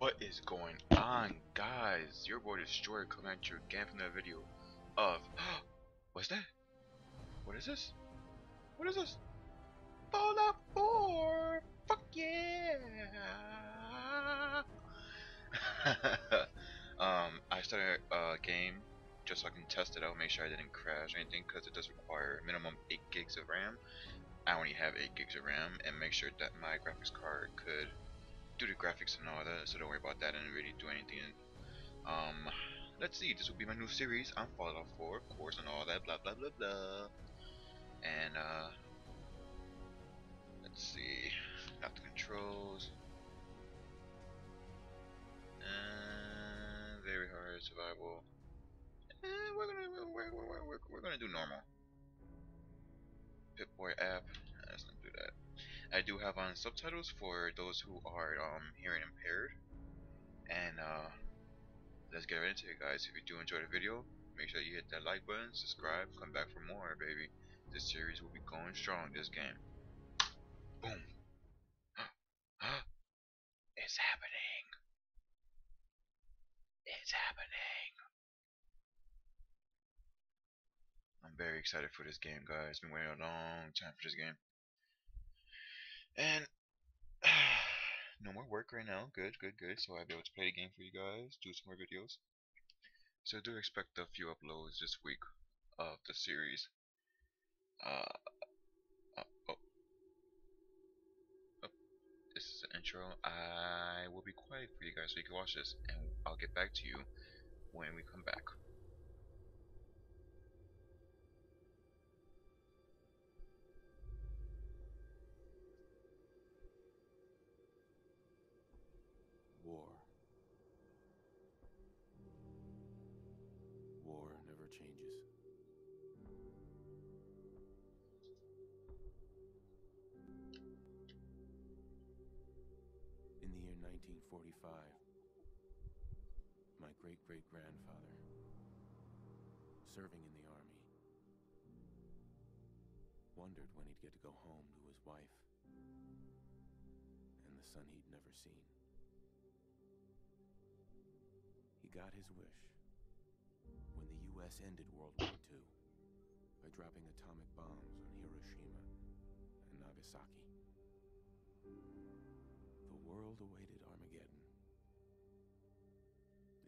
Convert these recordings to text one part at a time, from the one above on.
What is going on, guys? Your boy Destroyer coming at you again from the video of what's that? What is this? What is this? Fallout 4! Fuck yeah! um, I started a game just so I can test it out, make sure I didn't crash anything, because it does require minimum 8 gigs of RAM. I only have 8 gigs of RAM, and make sure that my graphics card could do the graphics and all that, so don't worry about that and really do anything. Um, let's see, this will be my new series on Fallout 4, of course, and all that, blah blah blah blah. And, uh, let's see, got the controls. And very hard survival. And we're gonna we're, we're, we're, we're gonna do normal. Pip-Boy app. I do have on subtitles for those who are um hearing impaired. And uh, let's get right into it, guys. If you do enjoy the video, make sure you hit that like button, subscribe, come back for more, baby. This series will be going strong. This game. Boom. it's happening. It's happening. I'm very excited for this game, guys. Been waiting a long time for this game. And no more work right now. Good, good, good. So I'll be able to play the game for you guys, do some more videos. So do expect a few uploads this week of the series. Uh, uh oh, oh, this is the intro. I will be quiet for you guys so you can watch this, and I'll get back to you when we come back. 1945, my great great grandfather, serving in the army, wondered when he'd get to go home to his wife and the son he'd never seen. He got his wish when the U.S. ended World War II by dropping atomic bombs on Hiroshima and Nagasaki.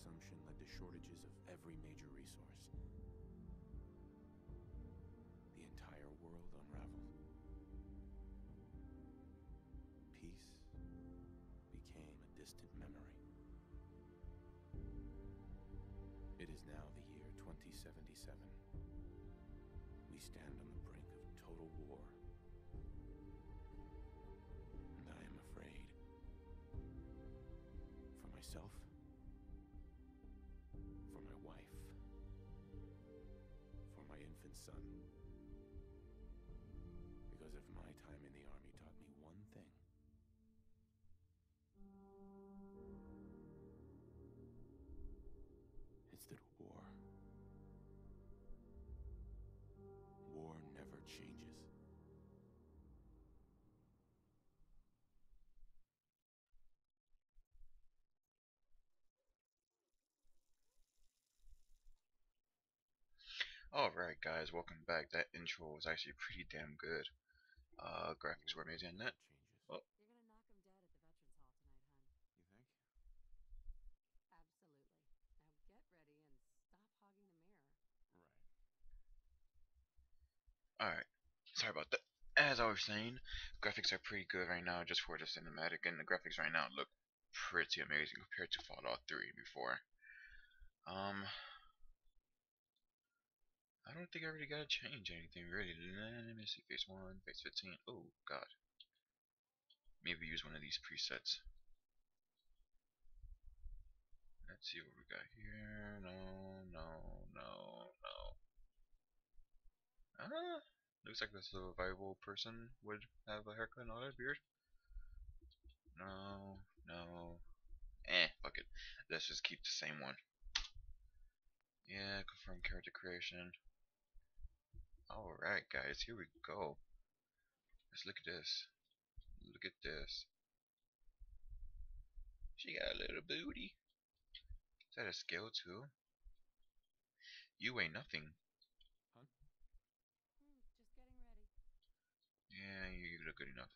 consumption led to shortages of every major resource. The entire world unraveled. Peace became a distant memory. It is now the year 2077. We stand on the brink of total war. And I am afraid. For myself. Son. Alright guys, welcome back. That intro was actually pretty damn good. Uh, graphics were amazing that. Changes. Oh. You're gonna knock him dead at the Veterans Hall tonight, hun. You think? Absolutely. Now get ready and stop hogging the mirror. Right. Alright, sorry about that. As I was saying, graphics are pretty good right now just for the cinematic, and the graphics right now look pretty amazing compared to Fallout 3 before. Um, I don't think I really gotta change anything really. Let me see. Phase 1, phase 15. Oh, God. Maybe use one of these presets. Let's see what we got here. No, no, no, no. Ah, looks like a survival person would have a haircut all that beard. No, no. Eh, fuck it. Let's just keep the same one. Yeah, confirm character creation. Alright guys, here we go. Let's look at this. Look at this. She got a little booty. Is that a scale too? You weigh nothing. Just getting ready. Yeah, you look good enough.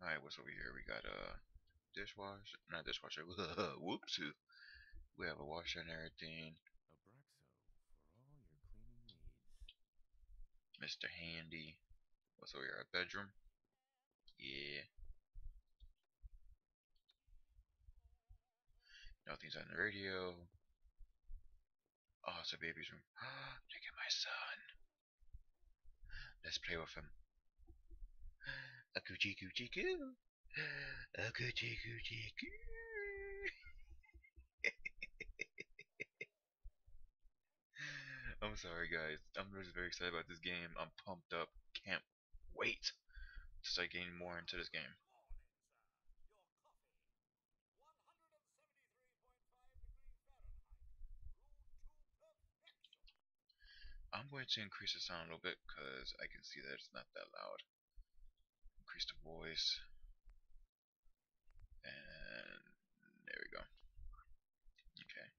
Alright, what's over here? We got a dishwasher. Not dishwasher. Whoops. We have a washer and everything. Abraxo for all your cleaning needs. Mr. Handy. What's over here? A bedroom? Yeah. Nothing's on the radio. Oh, it's a baby's room. Look at my son. Let's play with him. A coochie coochie coo. A coochie coochie coo. I'm sorry guys. I'm just very excited about this game. I'm pumped up. Can't wait to start getting more into this game. I'm going to increase the sound a little bit because I can see that it's not that loud. Increase the voice. And there we go. Okay.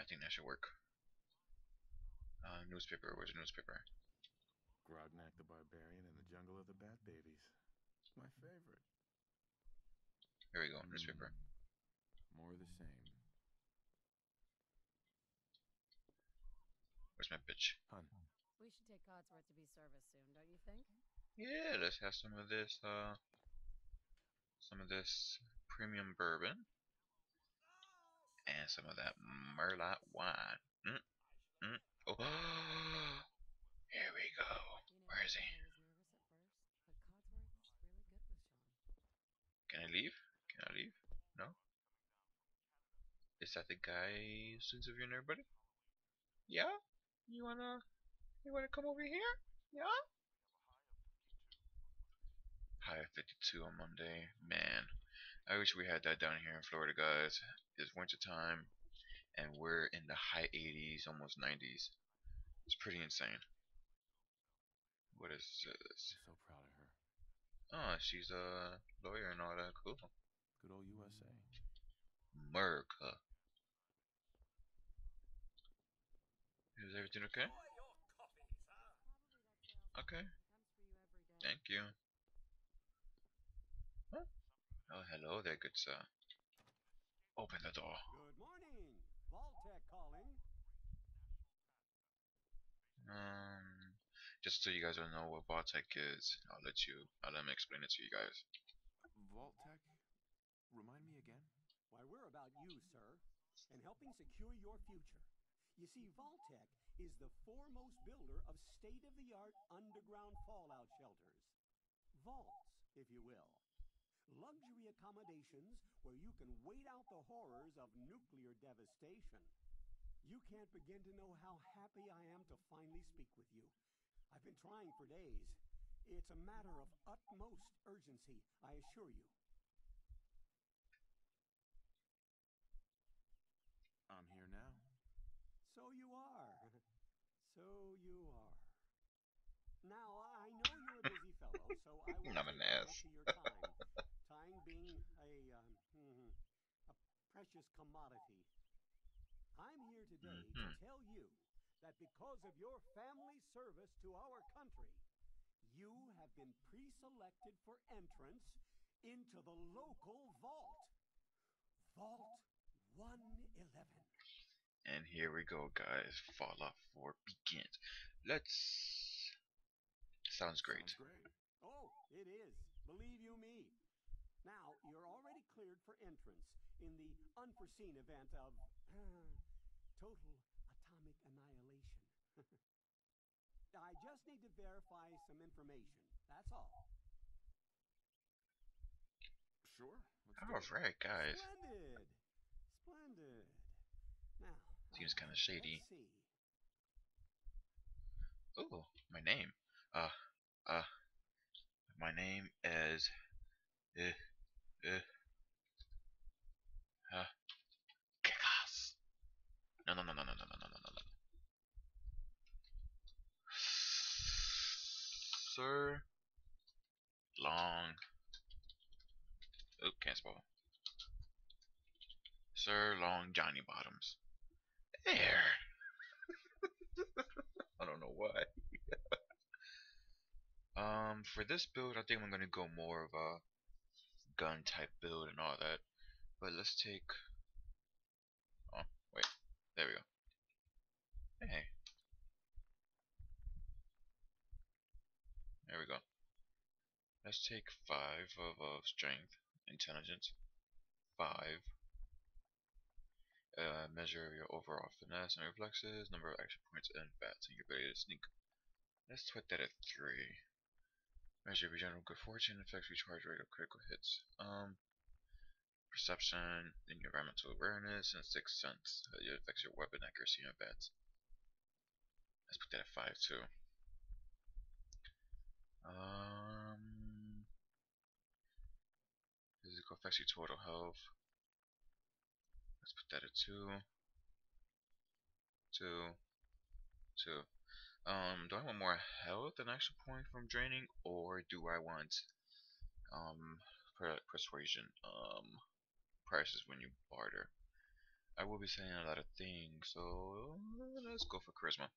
I think that should work. Uh, newspaper, where's the newspaper? Grognak the Barbarian in the Jungle of the Bat Babies. It's my favorite. Here we go, newspaper. Hmm, More of the same. Where's my bitch? Hun, We should take Codsworth to be serviced soon, don't you think? Yeah, let's have some of this, uh, some of this premium bourbon. And some of that Merlot wine. Mm, mm. Oh, here we go. Where is he? Can I leave? Can I leave? No? Is that the guy since of your everybody? Yeah? You wanna you wanna come over here? Yeah? High 52 on Monday. Man, I wish we had that down here in Florida, guys. It's winter time, and we're in the high 80s, almost 90s. It's pretty insane. What is this? I'm so proud of her. Oh, she's a lawyer and all that. Cool. Good old USA. America. Is everything okay? Okay. Comes for you every day. Thank you. Huh? Oh, hello there, good sir. Open the door. Good morning. Vault-Tec calling. Um, just so you guys don't know what Bartek is, I'll let you, I'll let me explain it to you guys. Vault-Tec? Remind me again? Why, we're about you, sir, and helping secure your future. You see, Vault-Tec is the foremost builder of state-of-the-art underground fallout shelters. Vaults, if you will. Luxury accommodations where you can wait out the horrors of nuclear devastation. You can't begin to know how happy I am to finally speak with you. I've been trying for days. It's a matter of utmost urgency, I assure you. I'm here now. So you are. So you are. Now, I know you're a busy fellow, so I won't I'm an ass. your time. time being a, um, hmm, a precious commodity. I'm here today to Mhm. tell you that because of your family service to our country, you have been pre-selected for entrance into the local vault. Vault 111. And here we go, guys. Fallout 4 begins. Let's. Sounds great. Sounds great. Oh, it is. Believe you me. Now, you're already cleared for entrance in the unforeseen event of uh, total atomic annihilation. I just need to verify some information. That's all. Sure. Let's All right, guys. Splendid. Splendid. Now, Seems uh, kinda shady. Let's see. Ooh, my name. Uh, uh, my name is. Uh, uh, No, no, no, no, no, no, no, no, no, no. Sir Long. Oh, can't spell. Sir Long Johnny Bottoms. There. I don't know why. um, for this build, I think I'm gonna go more of a gun type build and all that. But let's take. Oh, wait. There we go. Hey. There we go. Let's take five of uh, strength, intelligence, five. Uh, measure your overall finesse and reflexes, number of action points, and VATS, and your ability to sneak. Let's put that at three. Measure your general good fortune, affects recharge rate of critical hits. Um, perception, and your environmental awareness, and sixth sense. Uh, it affects your weapon accuracy and VATS. Let's put that at five too. Um, physical affects your total health. Let's put that at two. Two. Two. Um, do I want more health and action point from draining, or do I want um persuasion um prices when you barter? I will be saying a lot of things, so let's go for charisma.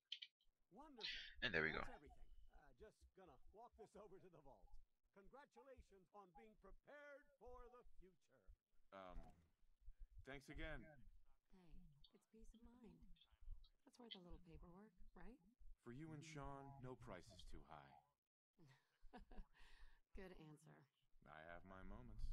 Wonderful. And there we go. Everything. Uh, just gonna walk this over to the vault. Congratulations on being prepared for the future. Um, thanks again. Hey, it's peace of mind. That's worth a little paperwork, right? For you and Sean, no price is too high. Good answer. I have my moments.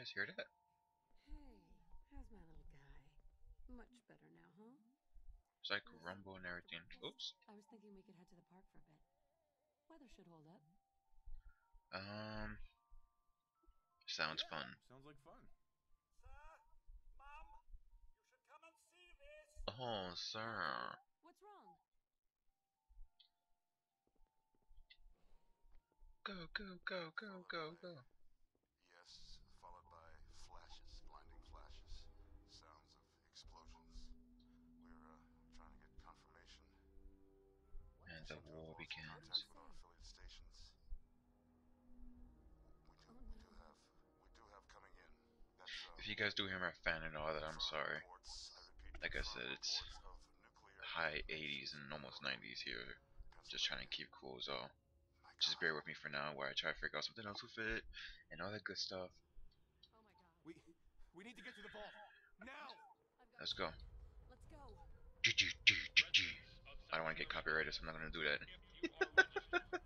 guys hear that? Hey, how's my little guy? Much better now, huh? It's like rumble and everything. Oops. I was thinking we could head to the park for a bit. Weather should hold up. Um, sounds Yeah, fun. Sounds like fun. Sir, Mum, you should come and see this. Oh, sir. What's wrong? Go, go, go, go, go, go. Yes, followed by flashes, blinding flashes, sounds of explosions. We're uh, trying to get confirmation. And the Seem to have war lost begins. Contact with our affiliate stations. We do, we do have, we do have coming in. That's, uh, If you guys do hear my fan and all that, I'm sorry. reports, I repeat, Like I said, it's reports of nuclear High 80s and almost 90s here. Just trying to keep cool, so My just bear with me for now while I try to figure out something else with it and all that good stuff. Oh my god. We we need to get to the vault now. I've got Let's go. Let's go. I don't want to get copyrighted, so I'm not going to do that.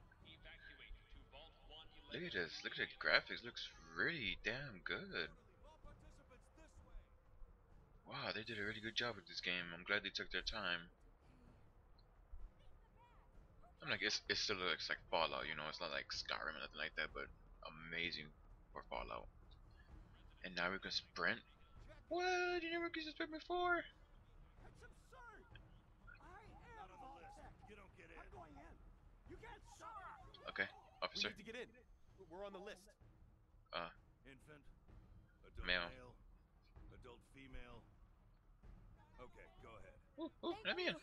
Look at this. Look at the graphics. Looks really damn good. All participants this way. Wow, they did a really good job with this game. I'm glad they took their time. I'm like, it's, it still looks like Fallout, you know, it's not like Skyrim or nothing like that, but amazing for Fallout. And now we can sprint. What? You never to sprint before? That's absurd. I am Vault-Tec. You don't get I'm going in. You can't stop me. Okay, We officer. need to get in. We're on the list. Uh. Infant, adult Male. male, adult female. Okay, go ahead. Ooh, ooh, let me in.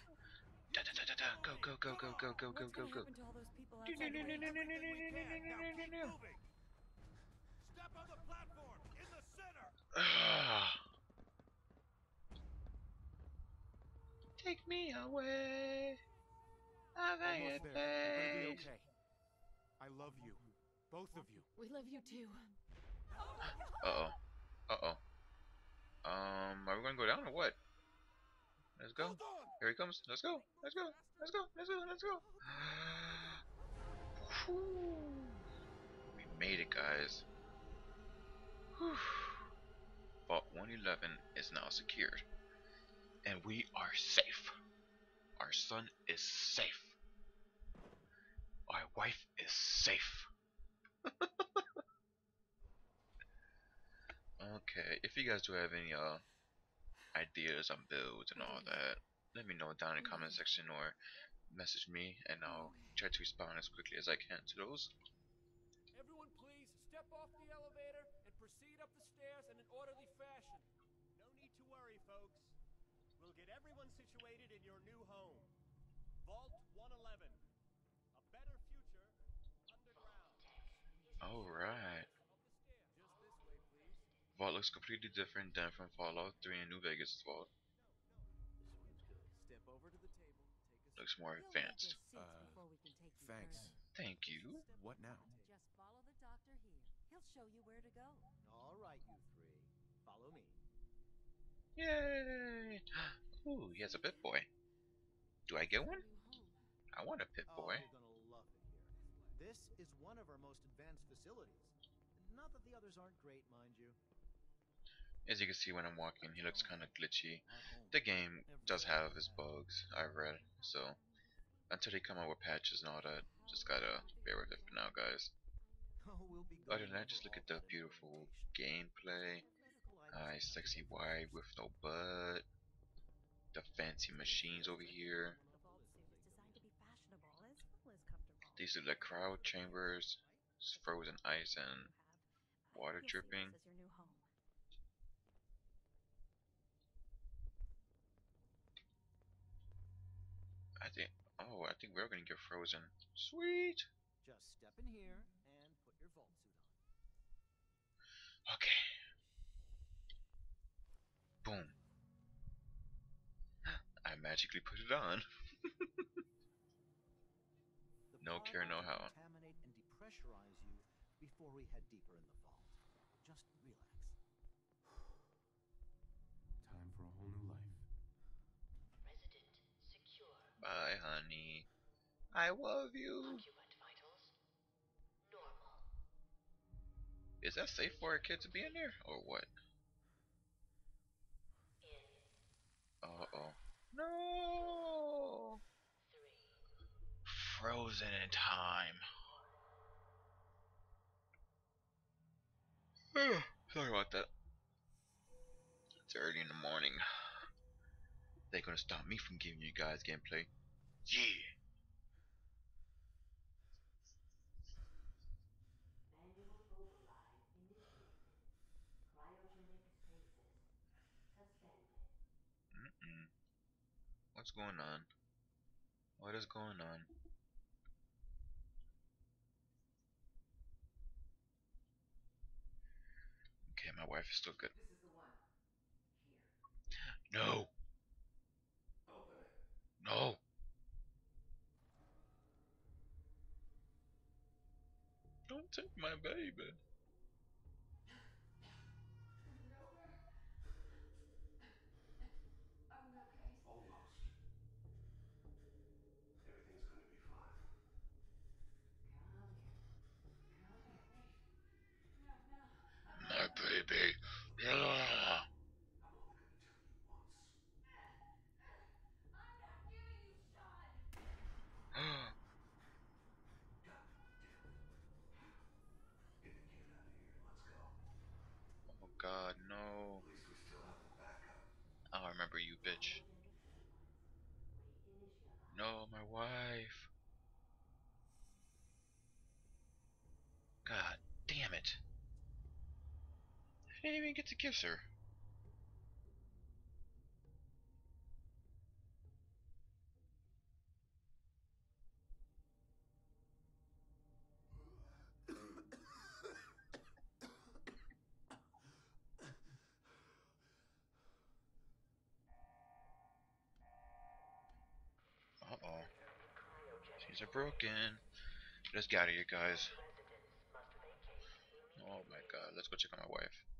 Da, da, da, da, da. Go, go, go, go, go, go, go, What's go, gonna go. happen to all those people No, no, outside no, the no, no, waiting no, no, no, no, no, no, no, no. moving. Step on the platform in the center. Ah. Take me away. Almost there. We're gonna be okay. I love you. Both of you. We love you too. Uh oh. Uh oh. Um, are we gonna go down or what? Let's go. Here he comes. Let's go. Let's go. Let's go. Let's go. Let's go. Whew. We made it, guys. Whew. Vault 111 is now secured. And we are safe. Our son is safe. Our wife is safe. okay, if you guys do have any uh ideas on builds and all that, let me know down in the comment section or message me and I'll try to respond as quickly as I can to those. Everyone please step off the elevator and proceed up the stairs in an orderly fashion. No need to worry, folks. We'll get everyone situated in your new home. Vault 111. A better future underground. Alright. Up the stairs. Just this way, please. Vault looks completely different than from Fallout 3 and New Vegas Vault. Step over to the table. Take a Looks more advanced. Uh, before we can take you Thanks. Thank you. What now? Just follow the doctor here. He'll show you where to go. All right, you three. Follow me. Yay! Ooh, he has a Pip-Boy. Do I get one? I want a Pip Oh, Boy. you're gonna love it here. This is one of our most advanced facilities. Not that the others aren't great, mind you. As you can see when I'm walking, he looks kind of glitchy. The game does have its bugs, I've read, so until they come out with patches and all that, just gotta bear with it for now, guys. Oh, Other than that, just look at the beautiful gameplay. Nice, sexy wife with no butt. The fancy machines over here. The vault suit is designed to be fashionable as well as comfortable. These are the crowd chambers, s- frozen ice, and You have. I water think you'll see dripping. This as your new home. I think. Oh, I think we're gonna get frozen. Sweet. Just step in here and put your vault suit on. Okay. Boom. I magically put it on. The No pod care, no how. Contaminate and depressurize you before we head deeper in the vault. Just relax. Time for a whole new life. Resident secure. Bye, honey. I love you. Occupant vitals normal. Is that safe for a kid to be in there, or what? In Uh oh. No. Frozen in time. Sorry about that. It's early in the morning. They're gonna stop me from giving you guys gameplay. Yeah. What's going on? What is going on? Okay, my wife is still good. This is the one. Here. No. No. Don't take my baby. didn't get to kiss her. Uh-oh. These are broken. Let's get out of here, guys. Oh my god, let's go check on my wife.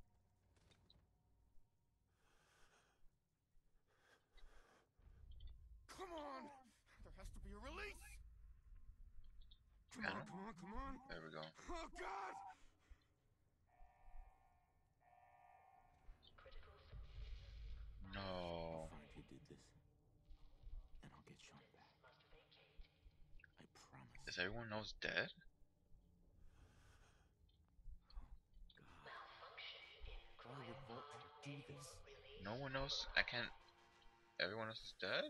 Oh, God! No. find who did this, and I'll get Sean back. I promise. Is everyone else dead? Why would Vault do this? No one else? I can't. Everyone else is dead?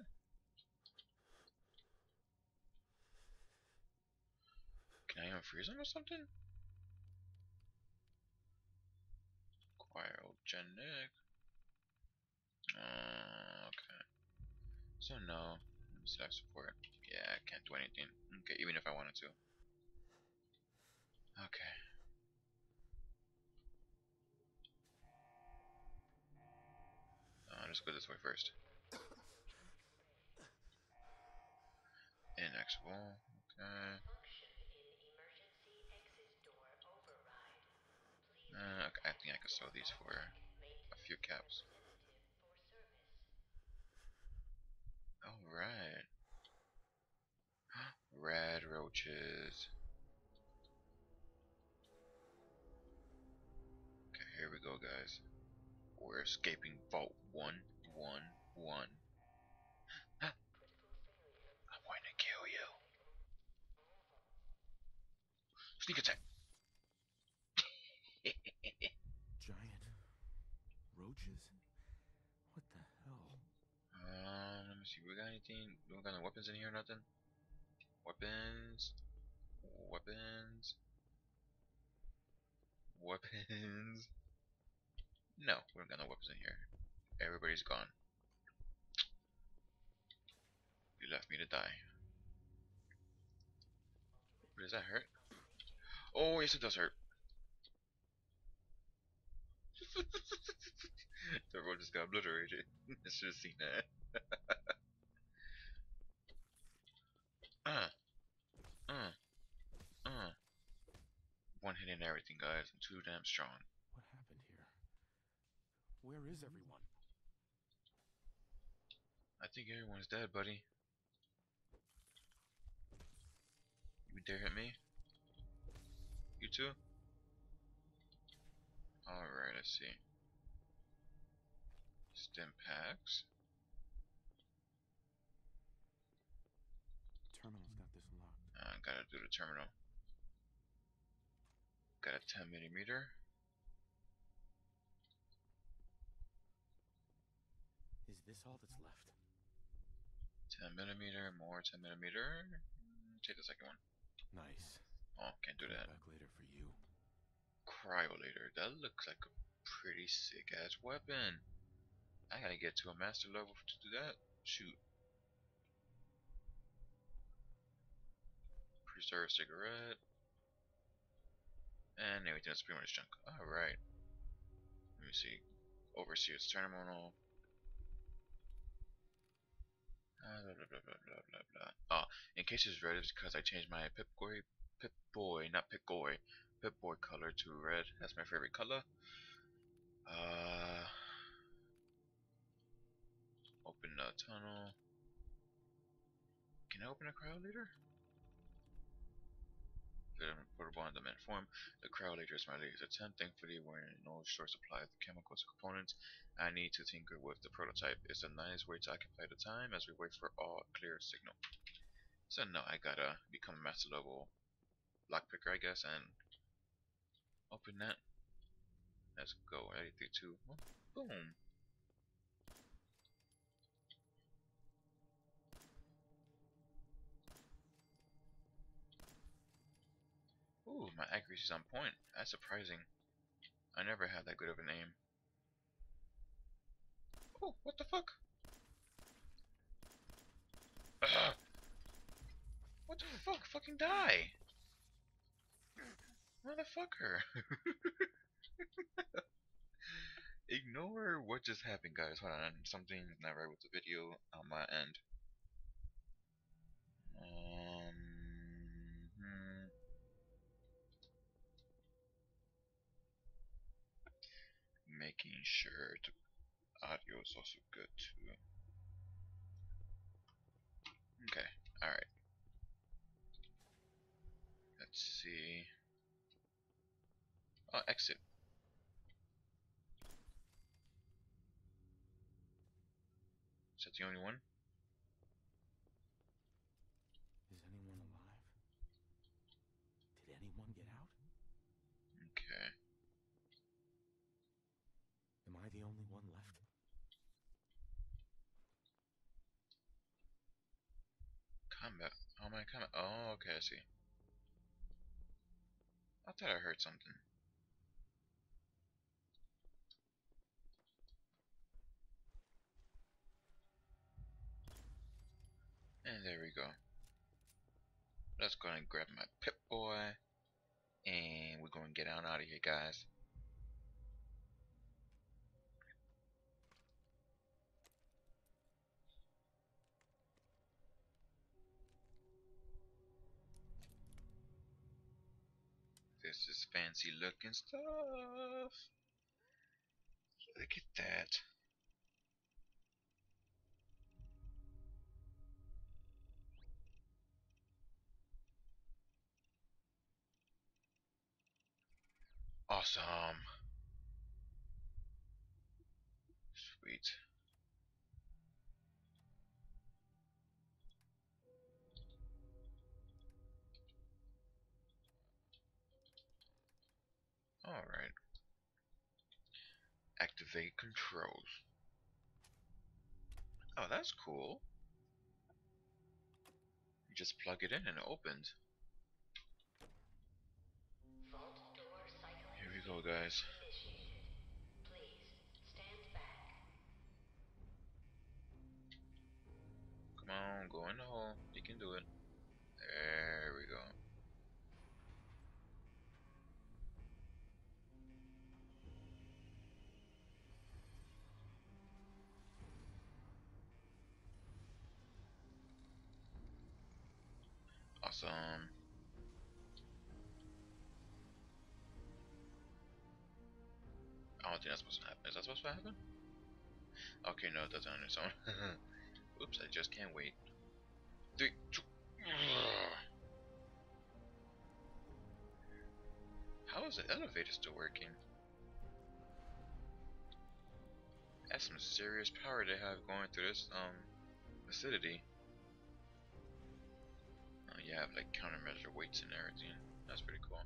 Can I even freeze them or something? Cryogenic. Uh, okay. So no. Staff support. Yeah, I can't do anything. Okay, even if I wanted to. Okay. I'll just go this way first. Inexable. Okay. Uh, I think I can sell these for a few caps. Alright. Radroaches. Okay, here we go, guys. We're escaping Vault 111. I'm going to kill you. Sneak attack. Giant roaches? What the hell? Um, let me see. We got anything? Don't got no weapons in here, nothing. Weapons. Weapons. Weapons. No, we don't got no weapons in here. Everybody's gone. You left me to die. But does that hurt? Oh, yes, it does hurt. road just got obliterated. I should have seen that. uh, uh, uh. One hitting everything, guys. I'm too damn strong. What happened here? Where is everyone? I think everyone's dead, buddy. You dare hit me? You too? Alright, let's see. Stim packs. Terminal's got this locked. Uh, gotta do the terminal. Got a 10 millimeter. Is this all that's left? 10 millimeter, more 10 millimeter. Mm, Take the second one. Nice. Oh, can't do that. Back later for you. Cryolator. That looks like a pretty sick ass weapon. I gotta get to a master level to do that. Shoot. Preserve cigarette. And everything else pretty much junk. Alright. Let me see. Overseer's terminal. Uh, blah, blah, blah, blah, blah, blah, blah. Oh, in case it's red, it's because I changed my Pip-Boy, Pip-Boy, not Pip-Boy, Pip-Boy color to red. That's my favorite color. Uh, open the tunnel. Can I open a cryo leader? Portable on demand form. The Cryolator is my latest attempt. Thankfully, we're in no short supply of the chemicals and components I need to tinker with the prototype. It's a nice way to occupy the time as we wait for all clear signal. So now I gotta become a master level lockpicker, I guess, and open that. Let's go. Ready, three, two. Boom. Ooh, my accuracy is on point. That's surprising. I never had that good of an aim. Oh, what the fuck? Ugh. What the fuck? Fucking die! Motherfucker! Ignore what just happened, guys. Hold on, something's not right with the video on my end. Making sure the audio is also good too. Okay, alright. Let's see. Oh, exit. Is that the only one? Is anyone alive? Did anyone get out? Okay. Am I the only one left? Combat. Am I combat? Oh, okay, I see. I thought I heard something. And there we go. Let's go and grab my Pip Boy. And we're going to get on out of here, guys. This is fancy looking stuff. Look at that. Awesome. Sweet. Alright. Activate controls. Oh, that's cool. You just plug it in and it opens. Here we go, guys. Come on, go in the hole. You can do it. There we go. Awesome. I don't think that's supposed to happen. Is that supposed to happen? Okay, no, it doesn't on its own. Oops, I just can't wait. Three, two. How is the elevator still working? That's some serious power they have going through this um facility. You have like countermeasure weights and everything. That's pretty cool.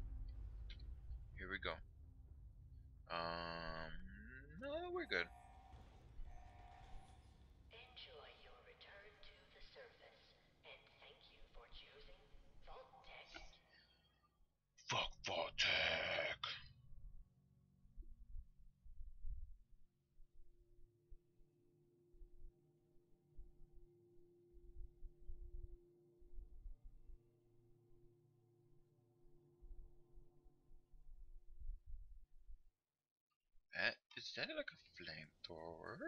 Here we go. Um, no, we're good. Enjoy your return to the surface, and thank you for choosing Vault-Tec. Fuck Vault-Tec. That is that like a flamethrower?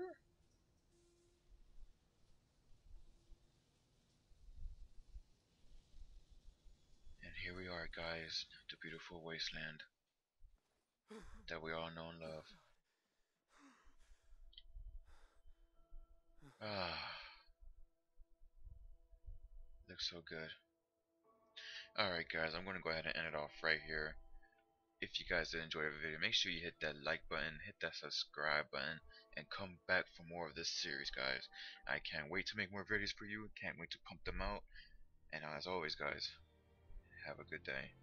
And here we are, guys, the beautiful wasteland that we all know and love. Ah, looks so good. Alright, guys, I'm going to go ahead and end it off right here. If you guys did enjoy the video, make sure you hit that like button, hit that subscribe button, and come back for more of this series, guys. I can't wait to make more videos for you. Can't wait to pump them out. And as always, guys, have a good day.